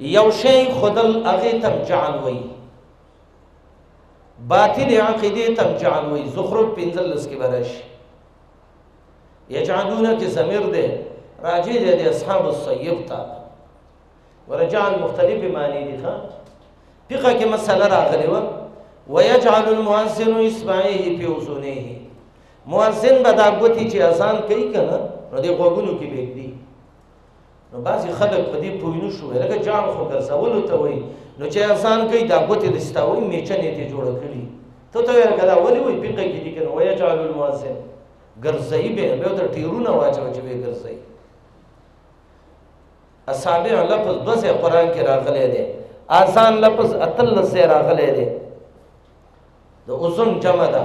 یو شی خدل هغه تم جعل وای باطل عقیده تم جعل وای زخرف 15 کې برش یجعلون کې ضمیر دی راجع دی د اصحاب الصیب ته ورجعل مختلفې معنی دي ښه فقه کې مسله راغلې وه ويجعل المؤذن اصبعه في اذنه مؤذن به دا ګوتې چې اذان کوي که نه نو د غوږونو کې به ږدي نو بعضی خلک په دې پوه نه شو لکه جام خو ګرځولو ته وایي نو چې انسان کوي دا ګوتې د ستاوي میچنې ته جوړ کړي ته ته ویل کدا ولی وي پیقه کې دي کنه وای جعل المؤذن ګرځي به به تر ټیرونه واچو چې به ګرځي اصابع لفظ دوزه قران کې راغلي دي آسان لفظ اتل سه راغلي دي د اذن جمع ده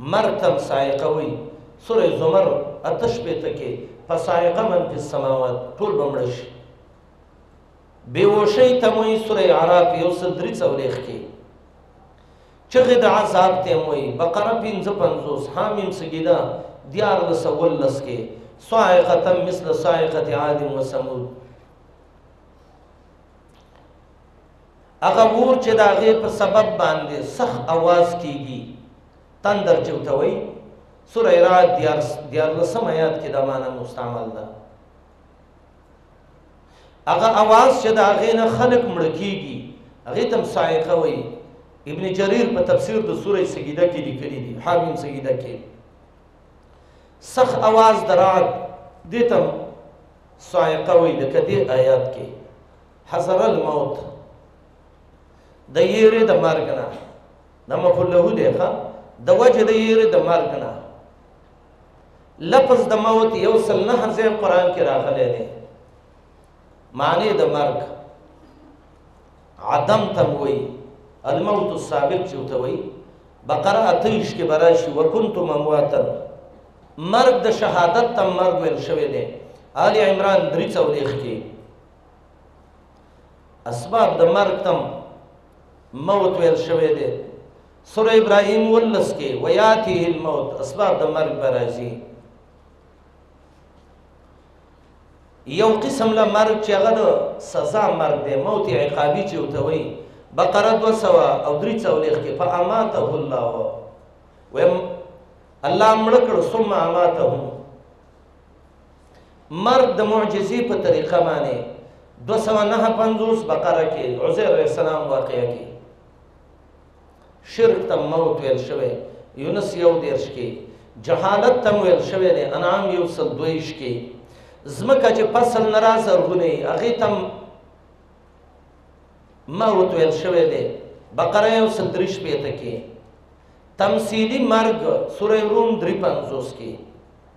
مرتم صاعقه وي سوره زمر اته شپېته کې په صاعقه من فی السماوات ټول به مړه شي بېهوشۍ ته مویي سوره اعراف یو سل درې څلوېښت کې چغې د عذاب ته مویي بقره پنځه پنځوس حامیم سجده دیارلس اوولس کې صاعقه مثل صاعقه عاد و ثمود هغه مور چې د هغې په سبب باندې سخت اواز کېږي تندر چې ورته وایي سوره رعد دیارلسم ایات کې دا معنا مستعمل ده هغه اواز چې د هغې نه خلک مړ کېږي هغې ته هم صاعقه وایي ابن جریر په تفسیر د سوره سجده کې لیکلي دي حامیم سجده کې سخت اواز د رعد دې ته صاعقه وایي لکه دې آیات کې حذر الموت د یری د مرګ نه د مفله دی ښا د وجه د یری د مرګ نه لفظ د موت یو سل نه ځای قران کې راغلی دی معنی د مرګ عدم تم وی الموت السابق چې ته وی بقره اتیش کې براشي وکنتم امواتا مرګ د شهادت تم مرګ ویل شوی دی آل عمران درې څولېخ کې اسباب د مرګ تم موت ویل شوی دی سوره ابراهيم ولس کې وياته الموت اسباب د مرګ برازي یو قسم له مرګ چې هغه د سزا مرګ دی موت عقابي چې وته وي بقره 200 او 340 کې فاماته الله ویم الله مړ کړ ثم اماته مرګ د معجزې په طریقه باندې دوه سوه نهه پنځوس بقره کې عزیر علیه السلام واقعه کې شرک ته موت ویل شوی یونس یو دېرش کې جهالت ته ویل شوی دی انعام یو سل دویش کې ځمکه چې فصل نه را زرغونه وي هغې ته موت ویل شوی دی بقره یو سل درې شپېته کې تمثیلي مرګ سوره روم درې پنځوس کې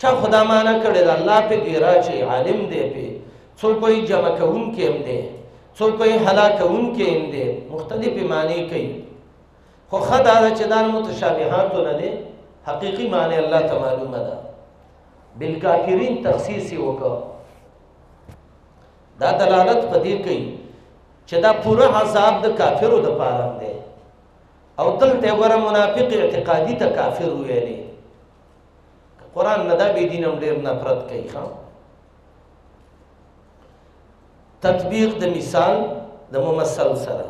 چا خدا معنا کړی دا الله په ګیرا چې عالم دی په څو کوئی جمع کون کې هم دی څو کوئی هلاک کون کې هم دی مختلف معنی کوي خو خدا دا چې دا متشابهات نه دي حقيقي معنی الله ته معلومه ده بالکافرین تخصیص وکړه دا دلالت پدې کوي چې دا پوره عذاب د کافرو د پاره دی او دلته ور منافق اعتقادي ته کافر ویلي قران نه دا به دین هم ډیر نفرت کوي ښا تطبیق د مثال د ممثل سره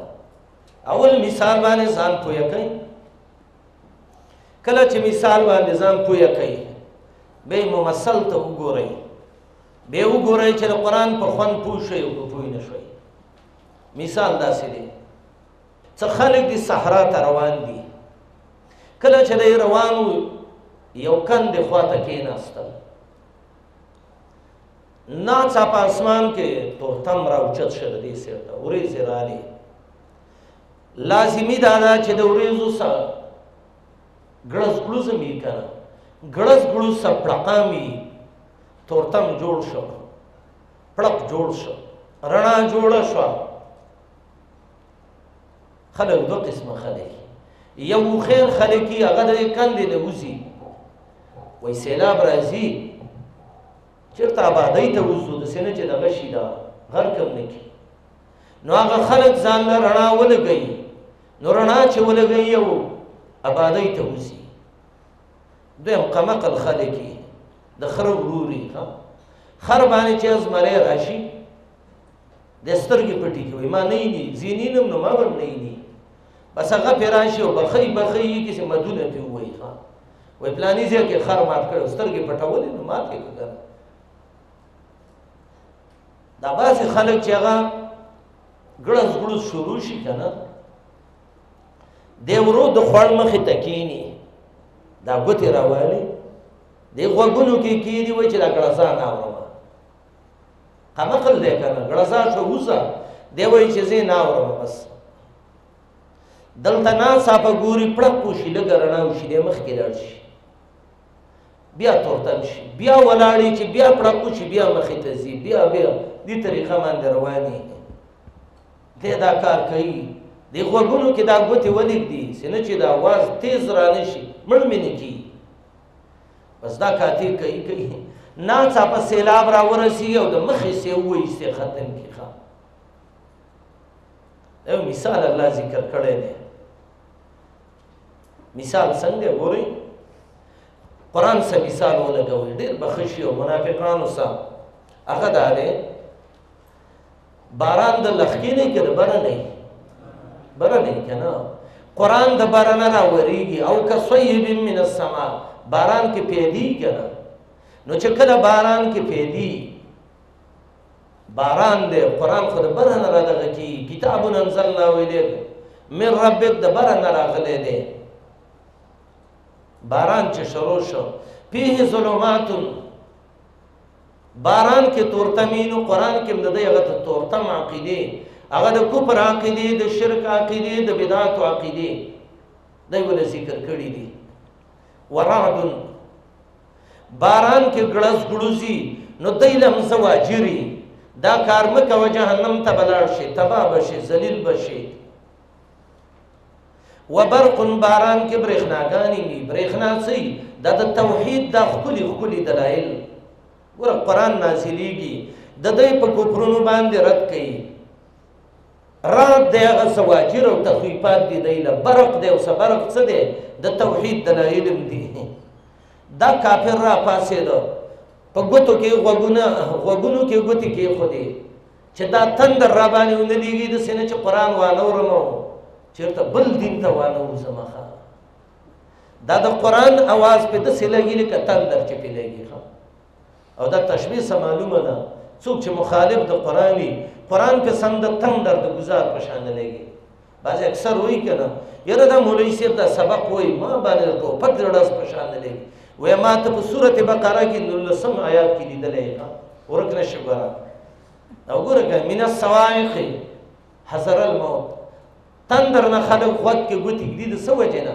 اول مثال باندې ځان پوهه کوي کله چې مثال باندې ځان پوهه کوي به ممثل ته وګورئ به وګورئ چې قرآن په خوان پوه شئ او پوه نه شئ مثال داسې دی څه خلک دي صحرا ته روان دي کله چې دی روان و یو کندې خوا ته کېناستل ناڅاپه اسمان کې تورتم راوچت شو د دې سر ته ورېځې رالې لازمي دا ده چې د ورېځو سره ګړز ګړوز مې کړه ګړز ګړوز سره پړقا مې تورتم جوړ شو پړق جوړ شو رڼا جوړه شوه خلک دوه قسمه خلک یو خیر خلک یې هغه د کندې نه وځي وایي سیلاب راځي چېرته آبادۍ ته وځو د سینه چې دغه شي دا غر کم نه کي نو هغه خلک ځان له رڼا ولګوي نو رڼا چې ولګوي یو آبادۍ ته وځي دویم قمقل خلک یې د خره وروري خر باندې چې ازمری راشي د سترګې پټې کې وي ما نه یې دي ځینې نم نو ما هم نه یې دي بس هغه پې راشي او بخۍ بخۍ یې کسې مدونه پې ووایي ښه وایي پلاني ځای کې خر مات کړی سترګې پټولې نو مات یې کړه دا بعضې خلک چې هغه ګړز ګړز شروع شي که نه دی ورو د خوړ مخې ته کینی دا ګوتې راوالي دی غوږونو کې کینی وایي چې دا ګړزان اورم قمقل دی کنه غړزا شو وزا دی وای چې زه نه اورم بس دلته نه صاحب ګوري پړک کوشي لګرنا وشي د مخ کې لاړ شي بیا تورتم شي بیا ولاړی چې بیا پړک کوشي بیا مخ ته زی بیا بیا دې طریقه باندې رواني دی دا کار کوي دی غوګونو کې دا ګوتې ولګ دي سینه چې دا आवाज تیز را نشي مړ مې نه کی بس دا کاته کوي کوي نا څه په سیلاب را ورسی او د مخې سي وې سي ختم کی ښا یو مثال الله ذکر کړی دی مثال څنګه وری قران سره مثال ولګوي ډېر بخښي او منافقانو سره هغه دا دی باران د لخکې نه کې د بره نه بره نه که نه قرآن د بره نه راورېږي او که صیب من السما باران کې پیدي که نه نو چې کله باران کې پیدي باران دی قرآن خو د بره نه رادغه کېږي کتاب انزلنا ویلې من ربک د بره نه راغلی دی باران چې شروع شو فيه ظلمات باران کې تورتمین او قران کې د دې هغه ته تورتم عقیده هغه د کفر عقیده د شرک عقیده د بدعت عقیده دای ول ذکر کړی دي ورعد باران کې ګړز ګړوزي نو دای لم زواجری دا کار مکه جهنم ته بلار شي تبا بشي ذلیل بشي و برق باران کې برېښناګانې وي برېښنا څه وي دا د توحید دا ښکلي ښکلي دلایل ګوره قرآن نازلیږي د دوی په کفرونو باندې رد کوي رات دی هغه سواجر او تخویفات دي دی له برق دی او سبرق څه دی د توحید دلایل هم دي دا کافر را پاسېده په ګوتو کې غوږونه غوږونو کې ګوتې کې خو دی چې دا تندر را باندې ونه لېږي د سینه چې قرآن وانه ورم چېرته بل دین ته وانه وځم دا د قرآن اواز په داسې لګي لکه تندر چې پې لګي او دا تشبیه سه معلومه ده څوک چې مخالف د قرآن وي قرآن په سم د تندر د ګزار په شان لګي بعضې اکثر وایي که نه یاره دا مولوي صاحب دا سبق وایي ما باندې د ټوپک د ډز په شان نه دی وایي ما ته په صورت بقره کې نولسم آیات کې لیدلی ښه ورک نه شي ګوره دا وګوره که من الصواعق حضر الموت تندر نه خلک غوږ کې ګوتې ږدي د څه وجې نه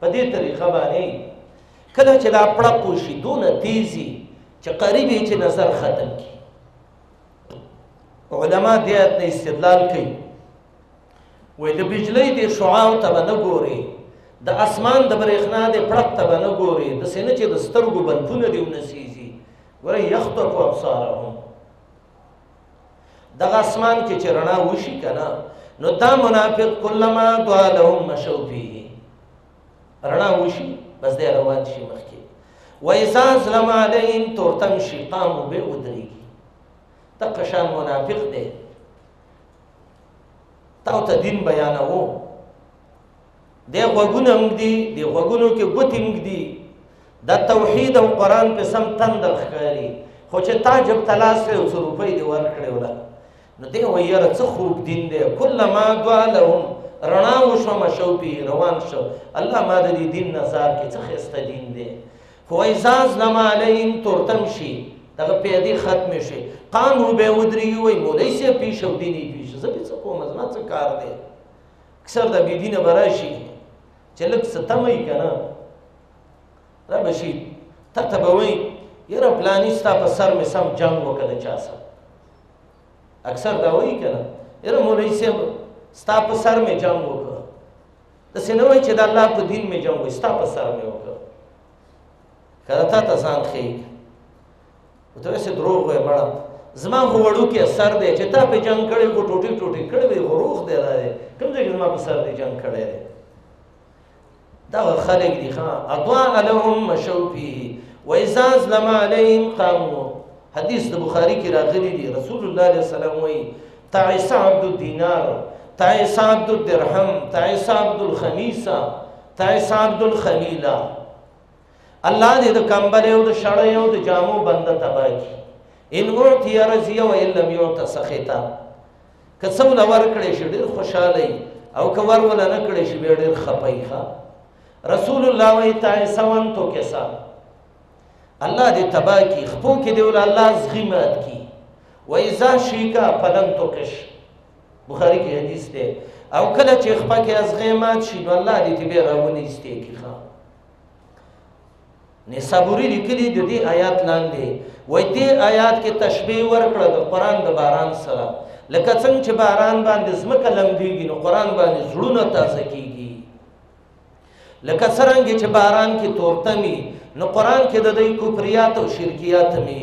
په دې طریقه باندې کله چې دا پړه پوشي دونه تیزي چې قریب یې چې نظر ختم کی علما دې آیت نه استدلال کوي وې د بجلی د شعاع ته نه ګوري د اسمان د برېښنا د پړق ته نه ګوري د سینې چې د سترګو بلپونه دی ونسیږي ګوره یخطف ابصارهم دغه اسمان کې چې رڼا وشي کنه نو دا منافق کلمہ دعا لهم مشو فيه رڼا وشي بس دې روان شي مخکې وایسا سلام علیهم تورتم شي قام به ودرېږي تقشان منافق دی تاو ته دین بیانوو دی غوږونه هم دي دی غوږونو کې ګوتې هم دي د توحید او قرآن په سم تندر ښکاري خو چې تا جب تلاس کړې او څه روپۍ دې ورکړې ولا نو دی وایي یاره څه خوږ دین دی کله ما دعا لهم رڼا وشوم شو پی روان شو الله ما د دې دین نظر کې څه ښایسته دین دی خو وایي ځاز لما علیهم تورتم شي دغه پیدې ختم شي قام به ودرېږي وایي مولوي صاحب پیش او دیني پیش زه به څه کوم زما څه کار دی اکثر د بی بی نه براشي چې لږ ستم یې کنه را بشي ته ته به وایي یاره پلاني ستا په سر مې سم جنګ وکړ چا سره اکثر دا وایي کنه یاره مولوي صاحب ستا په سر مې جنگ وکړ د سينوي چې د الله په دین مې جنگ وستا په سر مې وکړ کړه تا ته ځان خې ته څه دروغ وای مړه زما خو وړو کې سر دی چې تا په جنگ کړي کو ټوټي ټوټي کړي وي غروخ دی دا دی کوم ځای کې زما په سر دی جنگ کړي دی دا خلک دي ها اضاء لهم مشو فيه واذا ظلم عليهم قاموا حدیث د بخاری کې راغلی دی رسول الله علیه السلام وایي تعیس عبد الدینار تعیس عبد الدرهم تعیس عبد الخمیسه تعیس عبد الخمیله الله دې د کمبلې او د شړې او د جامو بنده تبا کی ان اعطي رضي و ان لم يعط سخطا که څول ور کړې شي ډېر خوشاله او که ور ول نه کړې شي ډېر خپای ښا رسول الله وي تای سوان تو کیسا الله دې تبا کی خپو کې دی ول الله زغیمات کی و اذا شیکا فلن تقش بخاری کې حدیث دی او کله چې خپه کې ازغیمات شي نو الله دې دې راونی استې کی ښا نه صبوري لیکلي د دې آیات لاندې وای دې آیات کې تشبیه ورکړه د قران د باران سره لکه څنګه چې باران باندې زمکه لمدېږي نو قران باندې زړونه تازه کیږي لکه څنګه چې باران کې تورتمي نو قران کې د دې کفریات او شرکیات می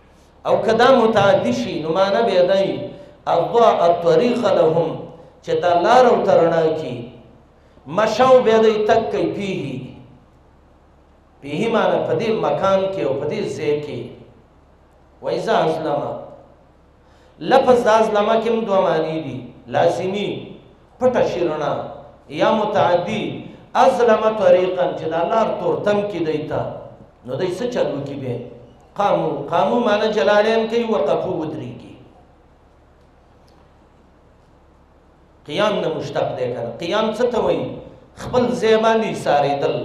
او که دا متعدي شي نو معنی به دا وي اضاء الطريق لهم چې دا لار او ترنا کی مشو به دې تک کوي پیه پیه معنی په دې مکان کې او په دې ځای کې وایزا اسلامه لفظ دا اسلامه کې دوه معنی دي لازمی پټه شیرنا یا متعدی ازلم طریقا چې دا لار تورتم کې دیتا نو دای څه چلو کې به قامو قامو معنی جلالین کوي وقفو ودرېږي قیام نه مشتق دی کنه قیام څه ته وایي خپل ځای باندې سارېدل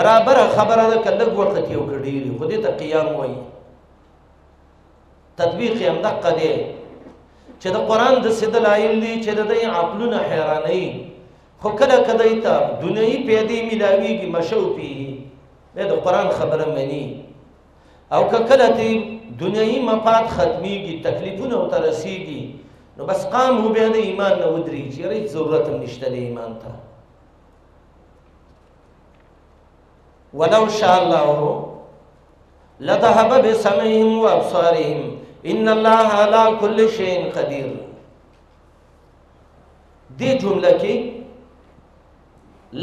برابر خبره ده که لږ وخت یې وکړي ډېري خو دې ته قیام وایي تطبیق یې همدقه دی چې د قرآن د څه دلایل دي چې د دوی عقلونه حیرانوي خو کله کله ته دنیوي پیدې ملاویږي مشو پیږي به د قران خبره مني او کله ته دنیوي مفاد ختميږي تکلیفونه او ترسيږي نو بس قام هو به د ایمان نه ودري چې ری ضرورت نشته د ایمان ته ولو شاء الله لذهب بسمعهم وابصارهم ان الله على كل شيء قدير دې جمله کې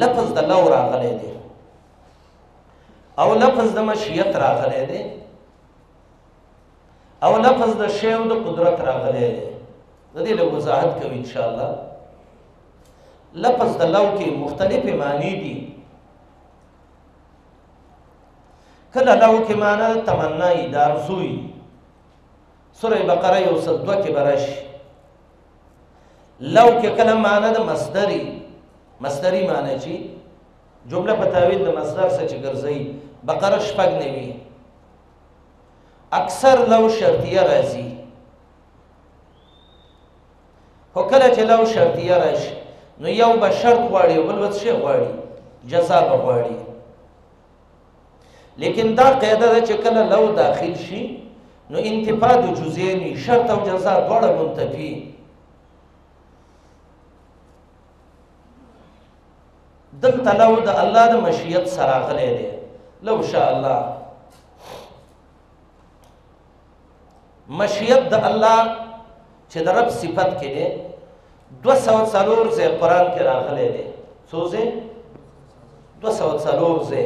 لفظ د لو راغلی دی او لفظ د مشیت راغلی دی او لفظ د شی او د قدرت راغلی دی د دې له وضاحت کوي ان شاء الله لفظ د لو کې مختلفې معنی دي کله لو کې معنی تمنا ای دارزوی سوره بقره یو سل دوه کې برش لو کې کله معنی د مصدری مصدری معنی چی جمله په تاویل د مصدر سره چې ګرځي بقره شپږ نوي اکثر لو شرطیه راځي هو کله چې لو شرطیه راشي نو یو به شرط غواړي بل به څه غواړي جزا به غواړي لیکن دا قاعده ده چې کله لو داخل شي نو انتفاع د جزئینی شرط او جزا دواړه منتفي دلته لو د الله د مشیت سره غلې دی لو شاء الله مشیت د الله چې د رب صفت کې دی 204 زې قران کې راغلي دي څو زې 204 زې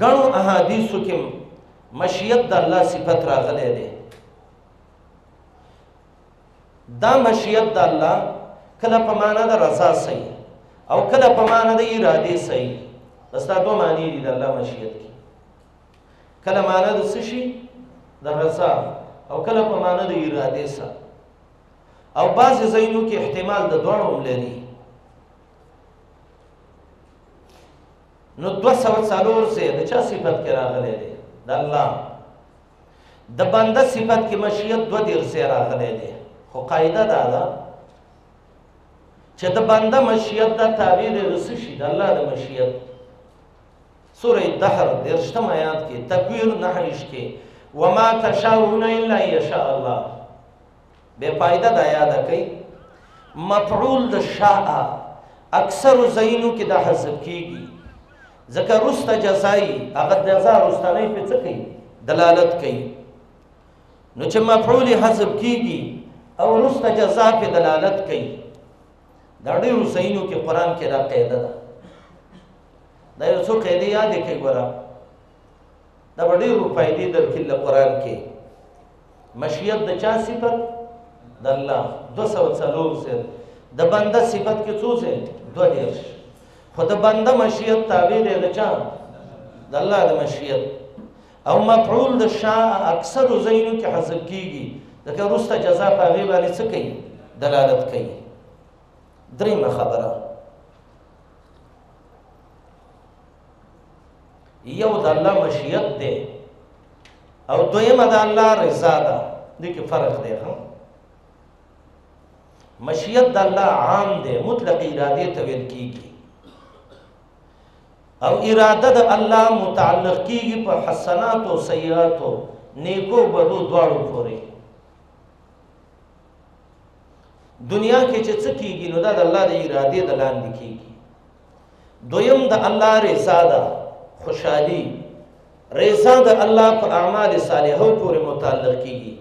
غنو احادیثو کې مشیت د الله صفت راغلي دي دا مشیت د الله کله په معنا د رضا سي او کله په معنا د اراده سي بس دا دوه معنی دي د الله مشیت کې کله معنا د څه شي د رضا او کله په معنا د اراده سي او بعض زینو کې احتمال د دوه هم لري نو دو سو څلور سه د چا صفت کې راغلي دي د الله د بنده صفت کې مشیت دو دیر ځای راغلی دی خو قاعده دا ده چې د بنده مشیت دا تابع دی د څه شي د الله د مشیت سوره دهر درشتم آیات کې تکویر نهویشت کې وما تشاؤون الا یشاء الله به فائده دا یاد کړئ مفعول د شاء اکثر زینو کې دا حذف کیږي ذکر است جزائی هغه جزاء استنی په څه کوي دلالت کوي نو چې مفعول حذف کیږي او رست جزاء په دلالت کوي دا ډیرو زینو کې قران کې دا قاعده ده دا یو څو قاعده یاد کړئ ګورئ دا ډیرو فائدې درکې قرآن کې مشیت د چا صفت د الله 204 سر د بنده صفت کې څو ځای دو دیرش خو د بنده مشیت تابع دی د چا د الله د مشیت او مفعول د شاء اکثر زینو کې حذف کیږي ځکه روسته جزا په هغه باندې څه کوي دلالت کوي درېمه خبره یو د الله مشیت دی او دویمه د الله رضا ده دې کې فرق دی ها مشیت د الله عام دی مطلق اراده ته ویل کیږي او اراده د الله متعلق کیږي په حسنات او سیئات او نیکو بدو دواړو پورې دنیا کې چې څه کیږي نو دا د الله د اراده د لاندې کیږي دویم د الله رضا ده خوشحالي رضا د الله په اعمال صالحو پورې متعلق کیږي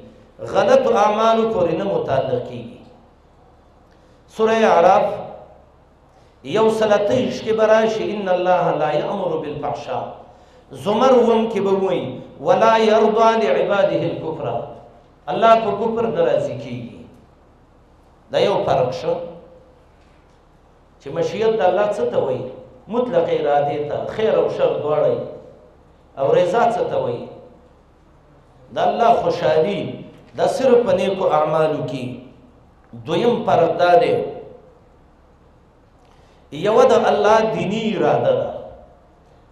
غلط اعمال پورې نه متعلق کیږي سوره اعراف یو سلطه عشق براشی ان الله لا یامر بالفحشاء زمر وم کې به وای ولا يرضى لعباده الكفر الله په کفر ناراضي کیږي دا یو فرق شو چې مشیت د الله څه ته وایي مطلق اراده ته خیر او شر دواړه او رضا څه ته وایي د الله خوشحالي د صرف په نیکو اعمالو کې دویم فرق دا دی یو د الله دینی اراده ده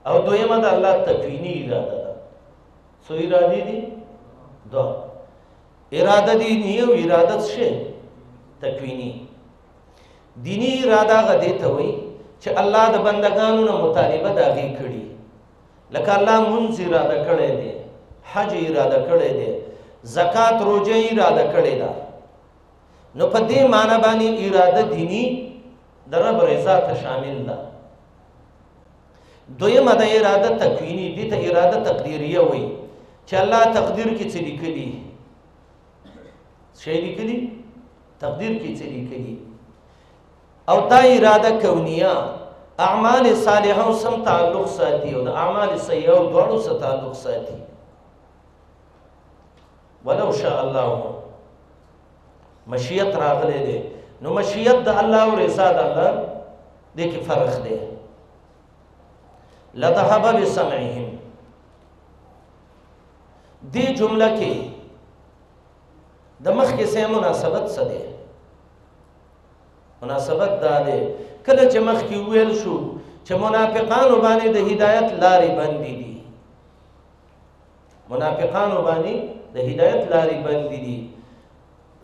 او دویمه د الله تکوینی اراده ده سو اراده دي دو اراده دینی او اراده څه تکوینی دینی اراده غ دې ته وایي چې الله د بندگانو نه مطالبه دا غي کړي لکه الله منځ اراده کړی دی حج اراده کړی دی زکات روزه اراده کړی ده نو په دې معنی باندې اراده دینی د رب رضا ته شامل ده دویمه د اراده تکوینی دي ته اراده تقدیریه وایي چې الله تقدیر کې څه لیکلي شي لیکلي تقدیر کې څه لیکلي او دا اراده کونیه اعمال صالحه او سم تعلق ساتي او د اعمال سیئه او دواړو سره تعلق ساتي ولو شاء الله مشیت راغله دي نو مشیت د الله او رضا د الله د کې فرق دی لذهب بسمعهم دې جمله کې د مخکې سه مناسبت څه دی مناسبت دا دی کله چې مخکې ویل شو چې منافقانو باندې د هدایت لارې بندې دي منافقانو باندې د هدایت لارې بندې دي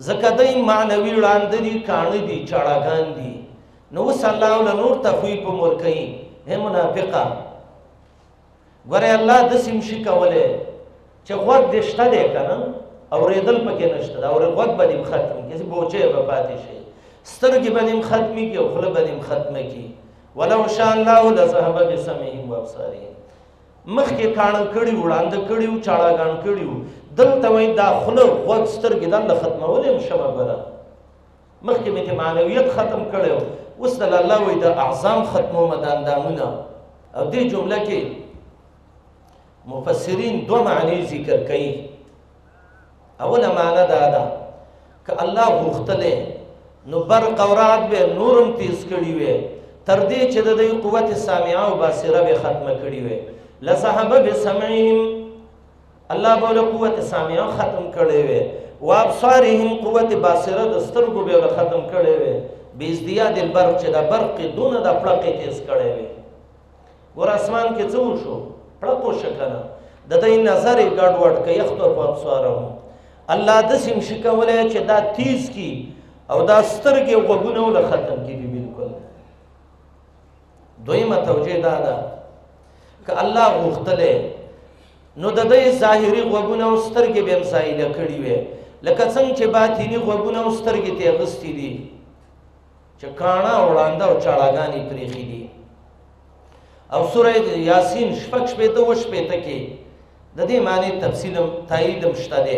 ځکه دوی معنوي وړاندې دي کاڼه دي چړاګان دي نو صلی الله علیه نور تخویب مور کوي هه منافقه ګوره الله د سیم شي کوله چې غوږ دې شته دی کنه او ریدل پکې نشته دا اور غوږ باندې ختم کیږي بوچه به پاتې شي سترګې باندې ختمي کې او خله باندې ختمه کی ولو شاء الله لذهب بسمعهم وابصارهم مخکې کاڼل کړي وړاند کړي او چاړاګان کړي دلته وای دا خله غوږ سترګې دا ختمولې مشمه بره مخکې مې کې معنویت ختم کړو اوس د الله وې د اعظم ختمو مداندامونه او دې جمله کې مفسرین دو معنی ذکر کوي اوله معنی دا ده ک الله غوښتلې نو بر قورات به نورم تیز کړی وي تر دې چې د دې قوت سامعه او بصیره به ختم کړی وي لصحبه بسمعهم الله به له قوت سامعه ختم کړي وي و ابصارهم قوت باصره د سترګو به ختم کړي وي بیزدیا د برق چې د برق دونه د پړقې تیز کړي وي ګور اسمان کې څه وشو پړقو شکنه د دې نظر ګډ وډ کې یخته په ابصارهم الله د سیم شکولې چې دا تیز کی او دا سترګې وګونه ول ختم کیږي دویمه توجیه دا ده که الله غوښتلی نو د دې ظاهري غوږونه او سترګې به هم زایله کړي وي لکه څنګه چې باطني غوږونه او سترګې ته اغستې دي چې کاڼه وړانده او چاړاګانې پرېښي دي او سوره یاسین شپږ شپېته اووه شپېته کې د دې معنی تفصیل هم تایید هم شته دی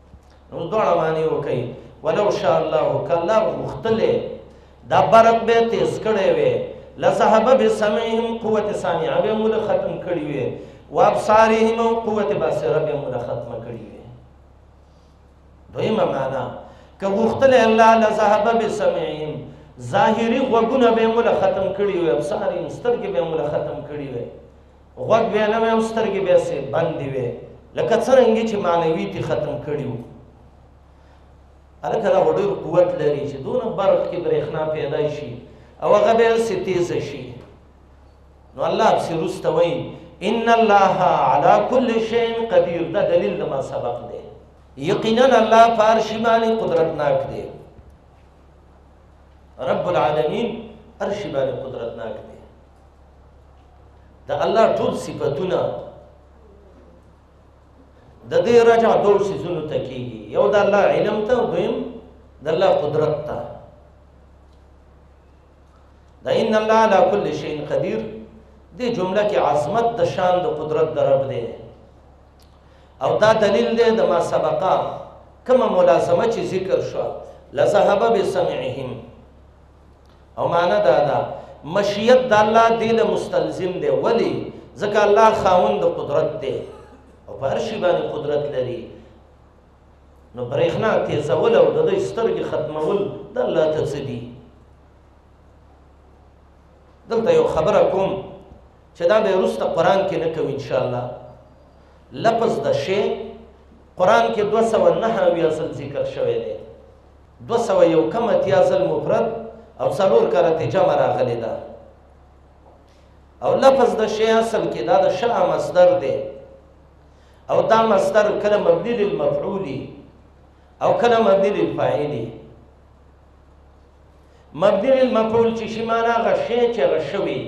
نو دواړه معنی وکړي ولو شاء الله کله غختله دا برق به تیز کړي وي لذهب بسمعهم قوت سامعه به مولا ختم کړي وي وابصارهم او قوت بصره به مولا ختم کړي وي دویمه معنا که غختله الله لذهب بسمعهم ظاهری غوګونه به مولا ختم کړي وي ابصارهم سترګې به مولا ختم کړي وي غوږ به یې نه وی او سترګې به یې بندې وی لکه څرنګه چې معنوي تی ختم کړي وو هلکه دا خو ډېر قوت لري چې دونه برق کې برېښنا پیدا شي او هغه به هسې تیزه شي نو الله پسې وروسته وایي ان الله على كل شيء قدير دا دلیل د ما سبق دی یقینا الله په هر شي باندې قدرتناک دی رب العالمین هر شي باندې قدرتناک دی د الله ټول صفاتونه د دې رجع دوه سيزونو ته کیږي یو د الله علم ته دویم د الله قدرت ته دا ان الله على كل شيء قدير دې جمله کې عظمت د شان د قدرت د رب دی او دا دلیل دی د ما سبقه کما ملازمه چې ذکر شو لذهب بسمعهم او معنا دا ده مشیت د الله دی له مستلزم دی ولی ځکه الله خاوند قدرت دی او په هر شي باندې قدرت لري نو برېښنا تیزول او د دوی سترګې ختمول د الله ته څه دي دلته یو خبره کوم چې دا به وروسته قرآن کې نه کوي انشاءالله لفظ د شی قرآن کې دوه سوه نهه اویا ځل ذکر شوی دی دوه سوه یو کم اتیا ځل مفرد او څلور کرتې جمع راغلې ده او لفظ د شی اصل کې دا د شع مصدر دی او دا مصدر کله مبني للمفعولی او کله مبني للفاعلی مبني للمفعول چې شي معنا غشې چې غشوي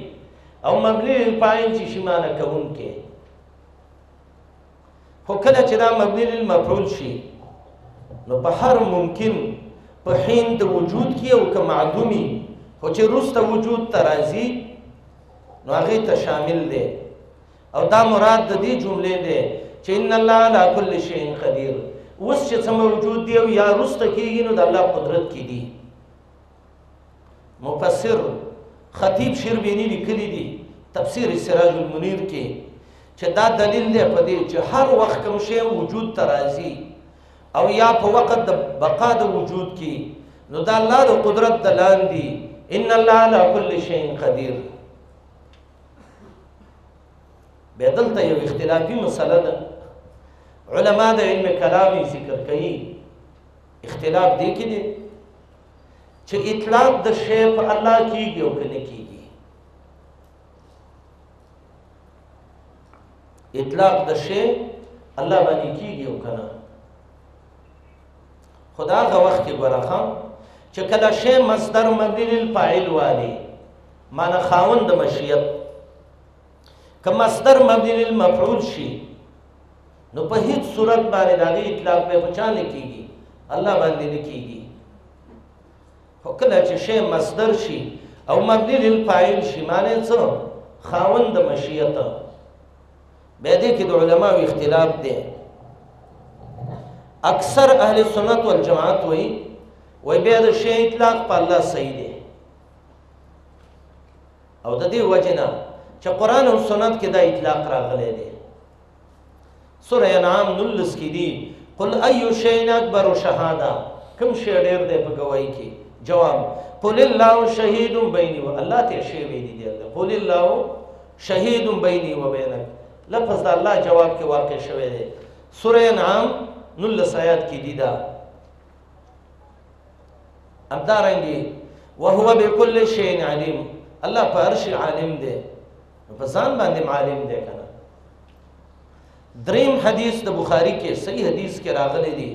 او مبني للفاعل چې شي معنا کوونکې خو کله چې دا مبني للمفعول شي نو په هر ممکن په حین د وجود کې او که معدومي خو چې روسته وجود ته راځي نو هغه ته شامل دی او دا مراد د دې جملې دی چې ان الله علی کل شیء قدیر اوس چې څه موجود دی او یا روسته کېږي نو د الله قدرت کې دی مفسر خطیب شربینی لیکلی دی تفسیر سراج المنیر کې چې دا دلیل دی په دې چې هر وخت کوم شی وجود ته راځي او یا په وخت د بقا د وجود کې نو دا الله د قدرت د لاندې ان الله على كل شيء قدير به دلته یو اختلافي مسله ده علما د علم کلامي ذکر کوي اختلاف دی کې دی چې اطلاق د شی په الله کیږي او کنه کیږي اطلاق د شی الله باندې کیږي او کنه خدا غ وخت کې ورخه چې کله شی مصدر مبني للفاعل والی معنی خاوند مشیت که مصدر مبني للمفعول شي نو په هیڅ صورت باندې د هغې اطلاق به په چا نه کېږي الله باندې نه کېږي خو کله چې شی مصدر شي او مبني للفاعل شي معنی څه خاوند د مشیت بیا دې کې د علماو اختلاف دی اکثر اهل سنت والجماعت وایي وای بیا د شی اطلاق په الله صحیح دی او د دې وجه نه چې قران او سنت کې دا اطلاق راغلی دی سوره انعام نلس کې دی قل ايو شيء اکبر شهاده کوم شی ډېر دی په گواہی کې جواب قل الله شهید بیني و الله ته شی ویلي دی قل الله شهید بیني و بینک لفظ د الله جواب کې واقع شوی دی سوره انعام نلس آیات کې دی دا همدارنګه وهو بكل شيء عليم الله په هر شي عالم دی په ځان باندې عالم دی کنه دریم حدیث د بخاری کې صحیح حدیث کې راغلی دی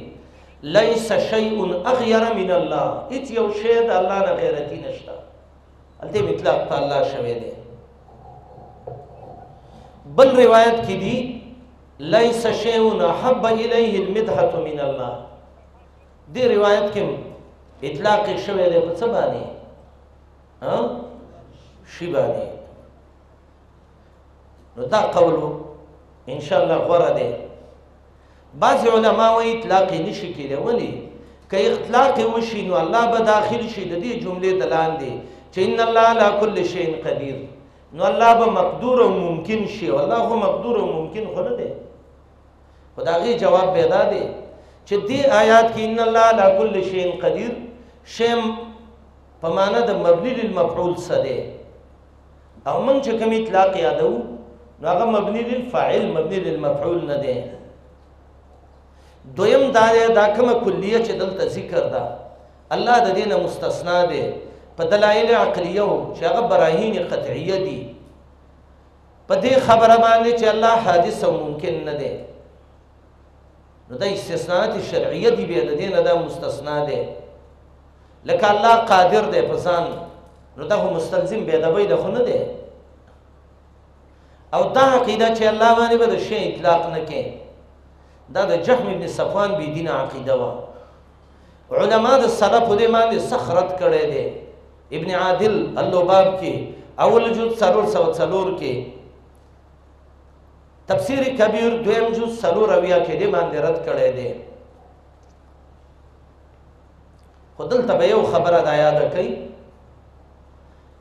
ليس شيء اغير من الله هیڅ یو شی د الله نه غیرتی نشته الته مطلق په الله شوی دی بل روایت کې دی ليس شيء احب اليه المدحه من الله دې روایت کې اطلاق شوی دی په څه باندې ها شی باندې نو دا قول ان شاء الله غوړه دی بعض علما وایي اطلاق نشي کېدای ولی که اطلاق وشي نو الله به داخل شي د دې جملې د لاندې چې ان الله علی کل شیء قدیر نو الله به مقدور او ممکن شي الله هو مقدور او ممکن خو نه دی خو د هغې جواب بیا دا دی چې دې آیات کې ان الله علی کل شی قدیر شی په معنا د مبني للمفعول څه دی او موږ چې کوم اطلاق یادو نو هغه مبني للفاعل مبني للمفعول نه دی دویم دا دا کومه کلیه چې دلته ذکر ده الله د دینه مستثنا دی په دلایل عقلیه چې هغه براهین قطعیه دي په دې خبره باندې چې الله حادث او ممکن نه دی نو دا استثناءات شرعیه دی به د دې نه دا مستثنا دی لکه الله قادر دی په ځان نو دا هم مستلزم به د به د خونه دی او دا عقیده چې الله باندې به د شی اطلاق نه کوي دا د جهم ابن صفوان بی دین عقیده وه علما د سلف دې باندې سخرت کړي دي ابن عادل اللوباب کې اول جز 304 کې تفسیر کبیر دویم جز 300 کې دې باندې رد کړي دي خدل ته یو خبره دا یاد کړئ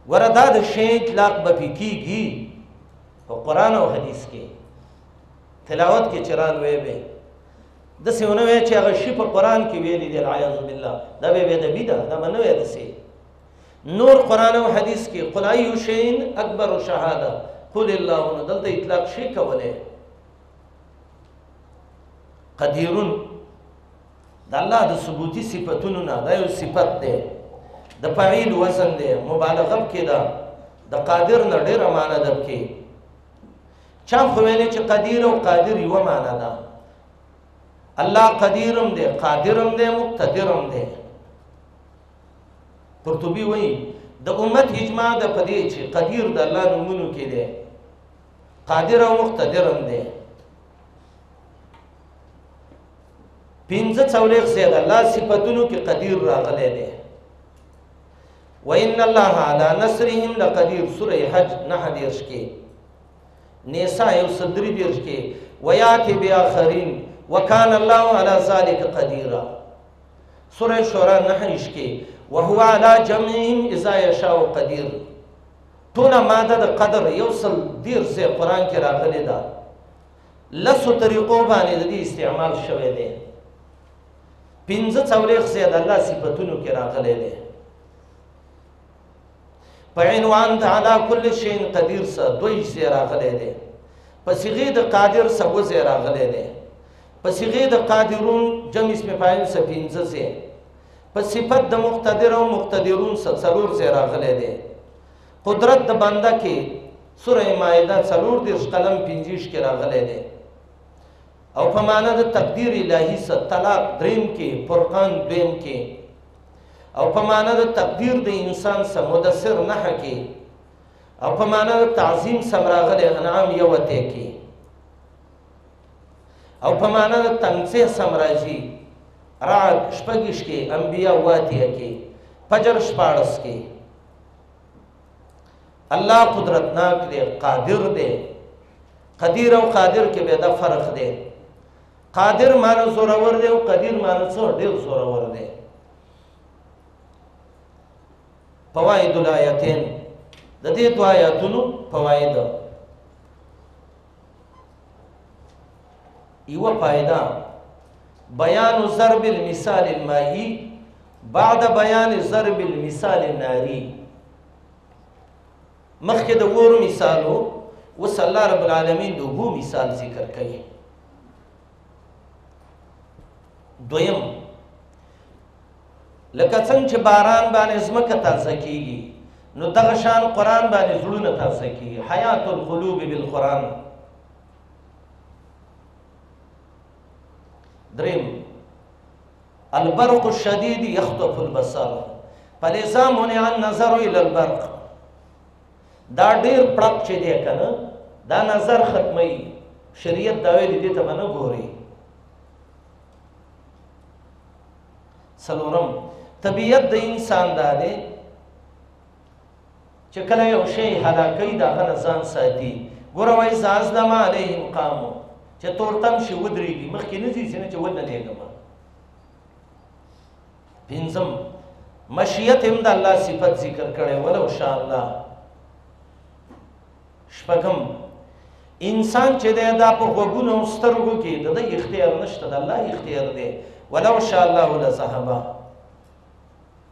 وردا د شی اطلاق به کیږي په قران او حدیث کې تلاوت کې چران وې به داسې ونه وایه چې هغه شي په قرآن کې ویلي دي العیاذ بالله دا به بې ادبي ده دا به نه وایه داسې نور قرآن او حدیث کې قل ایو شین اکبر شهاده قل الله نو دلته اطلاق شي کولی قدیرون د الله د ثبوتی صفاتونو نه دا یو صفت دی د فعیل وزن دی مبالغه کې ده د قادر نه ډېره معنی ده کې چا خو ویلې چې قدیر او قادر یو معنا ده الله قدیرم دی قادرم دی مقتدرم دی قرطبي وایي د امت اجماع ده په دې چې قدیر د الله نومونو کې دی قادر او مقتدرم دی پنځه څولېخ زیاد الله صفاتونو کې قدیر راغلی دی وان الله علی نصرهم لقدیر سوره حج نه حدیث کې نیسا یو صدری دیش کې ویاتی بیا خرین وکان الله علی ذلک قدیرا سوره شورا نه حدیث کې وهو علی جمعهم اذا یشاء قدیر ټول ماده د قدر یو سل دیر سه قران کې راغلي ده لسو طریقو باندې د استعمال شوه دی پنځه څلوېښت ځای د الله صفتونو کې راغلی دی په عنوان د علا کل شی قدیر سره دوی ځای راغلی دی په صیغې د قادر سره اووه ځای راغلی دی په صیغې د قادرون جمع اسم فاعل سره پنځه ځای په صفت د مقتدر او مقتدرون سره څلور ځای راغلی دی قدرت د بنده کې سوره مائده څلور دېرش قلم پنځه ویشت کې راغلی دی او په معنا د تقدیر الهی سره طلاق دریم کې فرقان دویم کې او په معنا د تقدیر د انسان سره مدثر نه کې او په معنا د تعظیم سره راغلی انعام یو ته کې او په معنا د تنسیح سره راځي رعد شپږش کې انبیا واتیه کې فجر شپارس کې الله قدرتناک دی قادر دی قدیر او قادر کې به دا فرق دی قادر معنی زورور دی او قدیر معنی څو ډیر زورور دی فوائد الایتین د دې دوه آیاتونو فواید یو فائدہ بیان ضرب المثال المائی بعد بیان ضرب المثال الناری مخکې د ور مثال وو اوس الله رب العالمین د وو مثال ذکر کوي دویم لکه څنګه چې باران باندې زمکه تازه کیږي نو دغه شان قران باندې زړونه تازه کیږي حیات القلوب بالقران دریم البرق الشدید یخطف البصر فلذا منع النظر الى البرق دا ډیر پړق چې دی کنه دا نظر ختمي شریعت دا ویل دي ته نه ګوري سلورم طبیعت د انسان دا دی چې کله یو شی هلاکوي د هغه نه ځان ساتي ګوره وایي زه ازلم علیهم قامو چې تورتم شي ودرېږي مخکې نه ځي چې ونه لېږم پنځم مشیت هم د الله صفت ذکر کړي ولو شاء الله شپږم انسان چې دا په غوګونو سترګو کې د اختیار نشته د الله اختیار دی ولو شاء الله لذهبا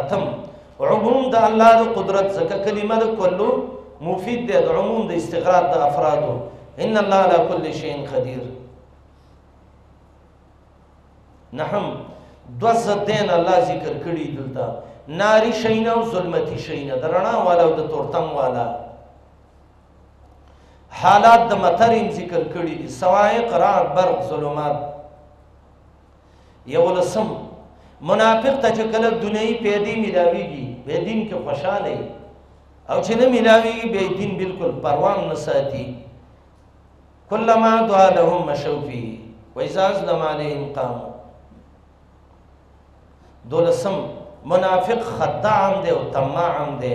اتم عموم د الله د قدرت ځکه کلمه د کلو مفید دی د عموم د استغراق د افرادو ان الله على كل شيء قدير نحم دو زدین الله ذکر کړی دلته ناری شینا او ظلمتی شینا درنا والا او د تورتم والا حالات د مطر ذکر کړی دي سوائق رعد برق ظلمات یو لسم منافق ته چې کله دنیوي پیدې ملاویږي به دین کې خوشاله او چې نه ملاویږي به دین بالکل پروام نه ساتي کلمہ دعا لهم مشوفی ویزاز لمالهم قام دولسم منافق خدام دی او تمام دی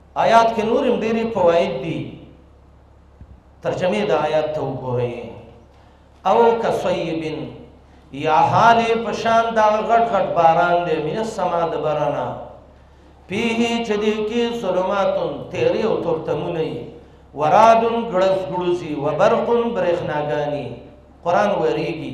آیات کې نور هم ډېری فواید دي ترجمه د آیات ته وګورئ او کسیبن یا حال پشان دا غټ غټ باران دی من السما د برنا پیه چې دې کې ظلماتون تیرې او تورتمونه ورادن ګړز ګړزي وبرقن برېښناګانی قران وریږي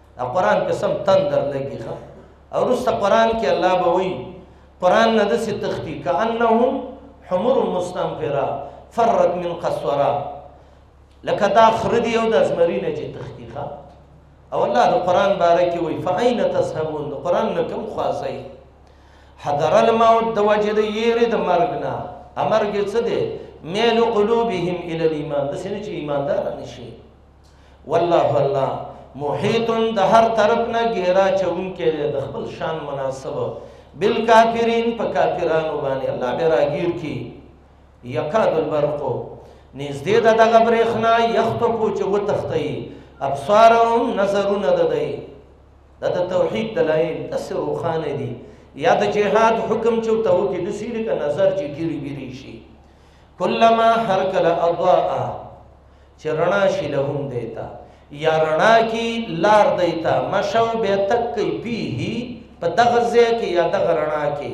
دا قران په سم تندر لګي ښه او رست قران کې الله به وایي قران نه د څه تختی کانهم حمر مستنفرا فرت من قسورا لکه دا خردي او د زمری نه چې تختی ښه او الله د قران باره کې وایي فاین تسحبون د قران نه کوم خاصي حضر الموت د وجد یې د مرګ نه امرګ څه دی میل قلوبهم الى الايمان د سینې چې ایماندار نشي والله والله محیط د هر طرف نه ګیرا چون کې د خپل شان مناسب بل کافرین په کافرانو باندې الله به راګیر کی یکاد البرق نږدې د دغه برېخنا یخته کو چې و تختی ابصارهم نظرونه د دی دا د توحید دلایل داسې روښانه دي یا د جهاد حکم چې ته وکړي د سیری کا نظر چې ګیری ګیری شي کلمہ هر کله اضاء چې رڼا شي لهم دیتا یا رڼا کی لار دیتا مشو به تک کی پیه په دغه ځای کې یا دغه رڼا کې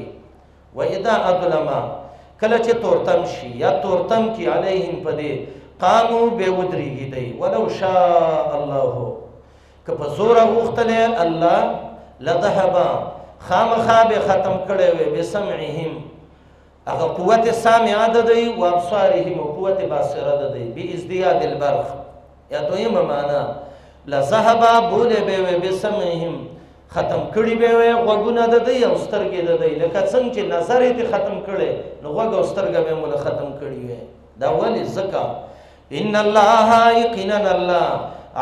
و اذا اظلما کله چې تورتم شي یا تورتم کې علیهم پدې قامو به ودریږي دی ولو شاء الله که په زور غوښتلې الله لذهبا خامخا به ختم کړي وي بسمعهم هغه قوت سامعه ده دی و ابصارهم قوت باصره ده دی بی ازدیاد البرخ یا دویم معنا لذهبا بوله به و بسمهم ختم کړي به وي غوګونه د دی او سترګې د دی لکه څنګه چې نظر یې ختم کړي نو غوګ او سترګې به مول ختم کړي وي دا ولی زکه ان الله یقینا الله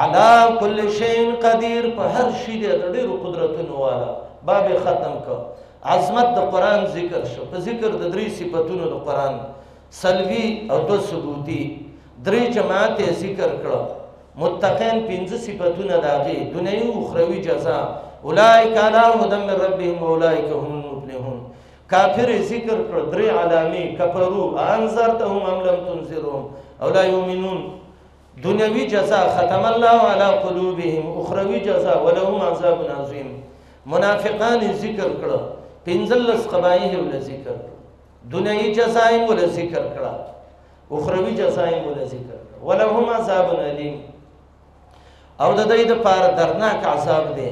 علا کل شین قدیر په هر شي د ډېرو قدرتونو والا باب ختم کو عظمت د قران ذکر شو په ذکر د درې صفاتونو د قران سلوی او دو ثبوتی درې جماعت ذکر کړو متقین پنځه صفاتونه داغي دنیوي او اخروی جزاء اولئک علی هدى من ربهم اولئک هم المفلحون کافر یې ذکر کړ درې علامې کفرو انذرتهم ام لم تنذرهم او لا یؤمنون دنیوي جزا ختم الله علی قلوبهم اخروی جزا ولهم عذاب عظیم منافقان ذکر کړ پنځلس قبایح ول ذکر دنیوي جزا یې ول ذکر کړ اخروی جزا یې ول ذکر کړ ولهم عذاب علیم او د دې د پار درناک عذاب دی